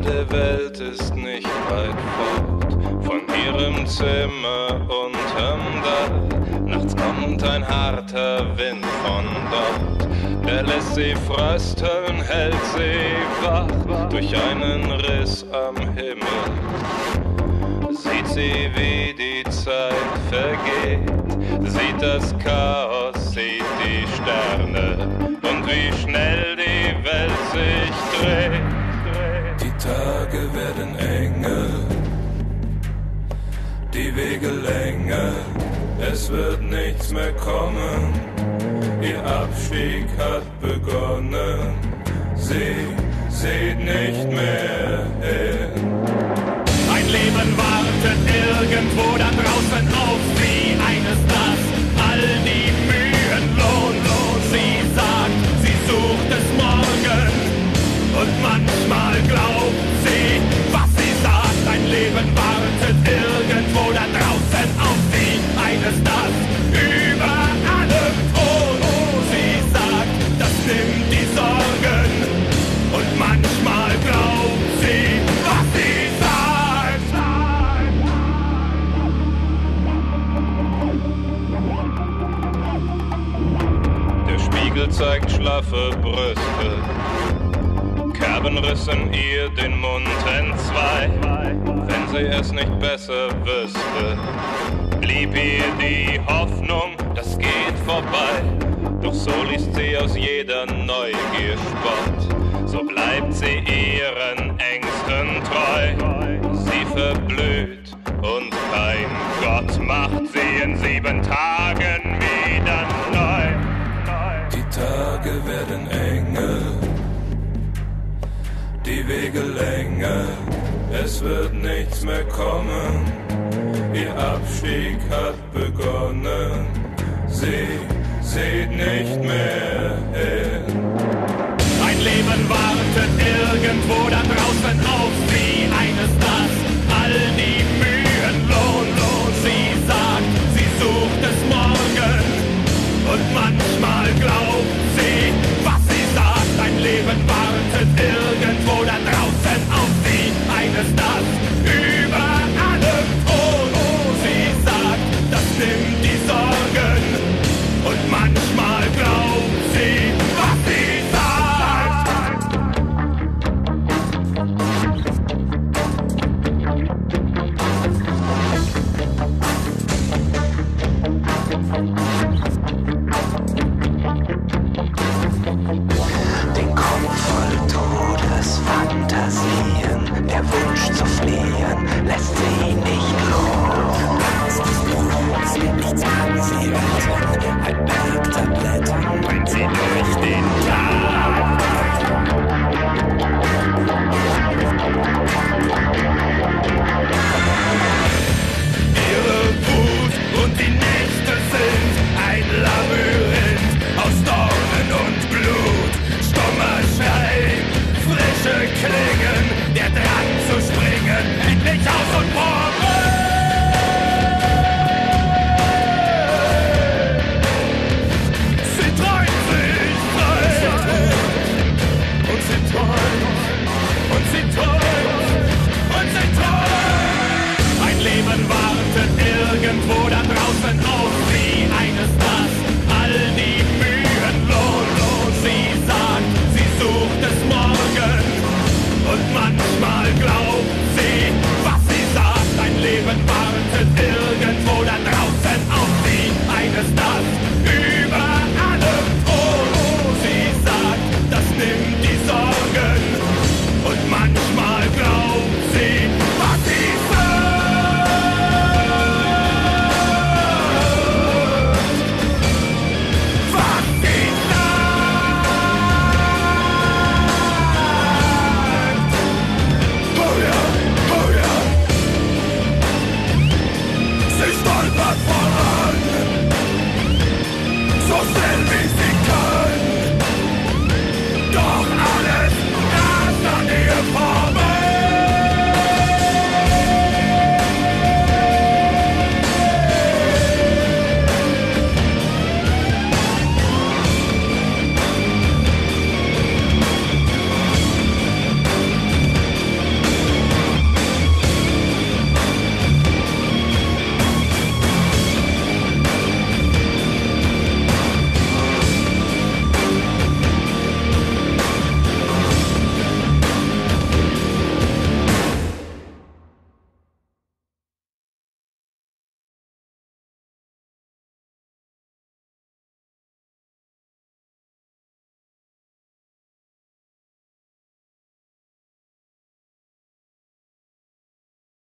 der Welt ist nicht weit fort von ihrem Zimmer unterm Dach. Nachts kommt ein harter Wind von dort, der lässt sie frösteln, hält sie wach durch einen Riss am Himmel. Sieht sie, wie die Zeit vergeht, sieht das Chaos, sieht die Sterne und wie schnell die länger, es wird nichts mehr kommen. Ihr Abstieg hat begonnen, sie sieht nicht mehr hin. Ein Leben wartet irgendwo da draußen auf sie, Spiegel zeigt schlaffe Brüste, Kerben rissen ihr den Mund entzwei. Wenn sie es nicht besser wüsste, blieb ihr die Hoffnung, das geht vorbei. Doch so liest sie aus jeder Neugier Spott, so bleibt sie ihren Ängsten treu. Sie verblüht und kein Gott macht sie in sieben Tagen die Wege länger, es wird nichts mehr kommen. Ihr Abstieg hat begonnen, sie sieht nicht mehr killing